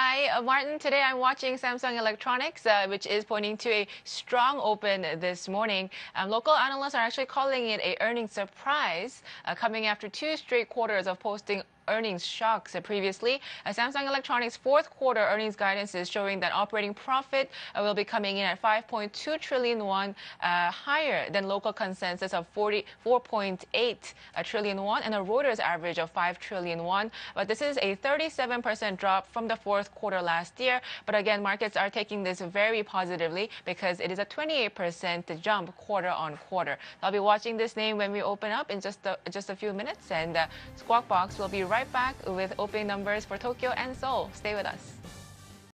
Hi, uh, Martin. Today I'm watching Samsung Electronics, uh, which is pointing to a strong open this morning. Um, local analysts are actually calling it a earnings surprise, uh, coming after two straight quarters of posting earnings shocks previously. Uh, Samsung Electronics' fourth quarter earnings guidance is showing that operating profit uh, will be coming in at 5.2 trillion won, uh, higher than local consensus of 44.8 trillion won and a Reuters average of 5 trillion won. But this is a 37% drop from the fourth quarter last year. But again, markets are taking this very positively because it is a 28% jump quarter on quarter. I'll be watching this name when we open up in just a, just a few minutes, and uh, Squawk Box will be right right back with opening numbers for Tokyo and Seoul. Stay with us.